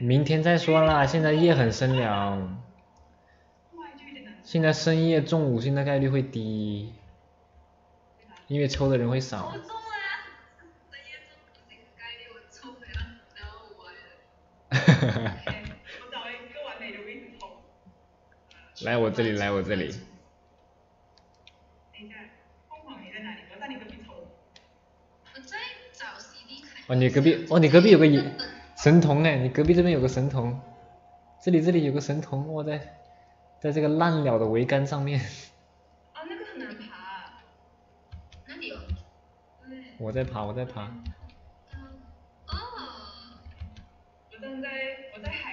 明天再说啦，现在夜很深了。现在深夜中五星的概率会低，因为抽的人会少。哈哈哈。来我这里，来我这里。哦，你隔壁，哦，你隔壁有个神童哎，你隔壁这边有个神童，这里这里有个神童，我在，在这个烂了的桅杆上面。啊，那个很难爬。哪里有？我在爬，我在爬。哦。我正在，我在海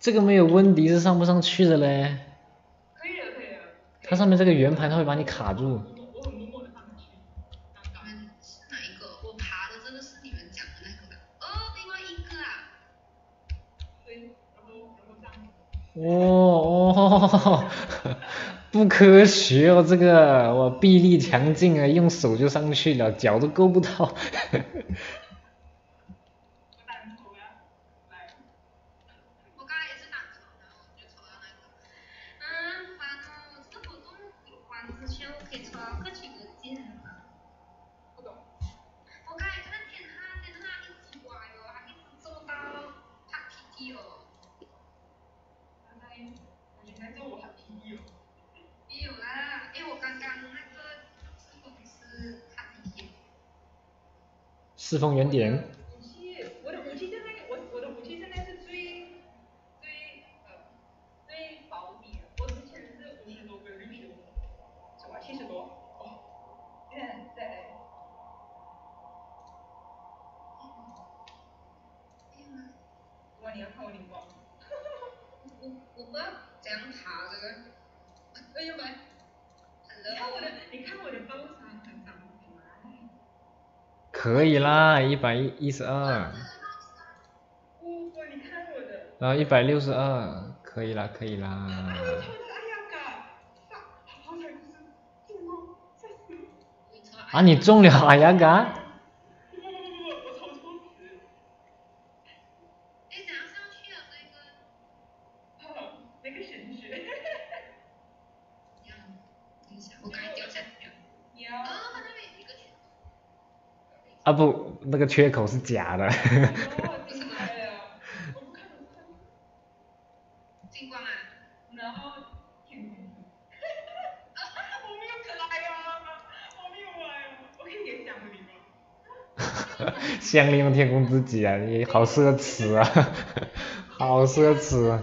这个没有温迪是上不上去的嘞。可以的，可以的。它上面这个圆盘它会把你卡住。你们是哪一个？我爬的这个是你们讲的那个吧？哦，另外一个啊。对，然后然后这样。哦哦，不科学哦这个，我臂力强劲啊，用手就上去了，脚都够不到。侍奉原点。武器，我的武器现在，我我的武器现在是最最呃最保底的，我之前是五十多个绿血，是吧？七十多，哦，现在在。哇，你要看我领光。我我不知道怎样爬这个。哎呀妈！你看我的，你看我的包上很长吗？可以啦，一百一一十二。哇，你看我的。然后一百六十二，可以啦，可以啦。啊，你中了哎呀嘎？不不不不不，我抽错词。哎，怎样上去啊这个？哈哈，那个玄学。你要，等一下，我刚才掉下去了。你要。啊，它那边有一个缺口。啊不，那个缺口是假的。香利用天空之己啊，你好奢侈啊，好奢侈。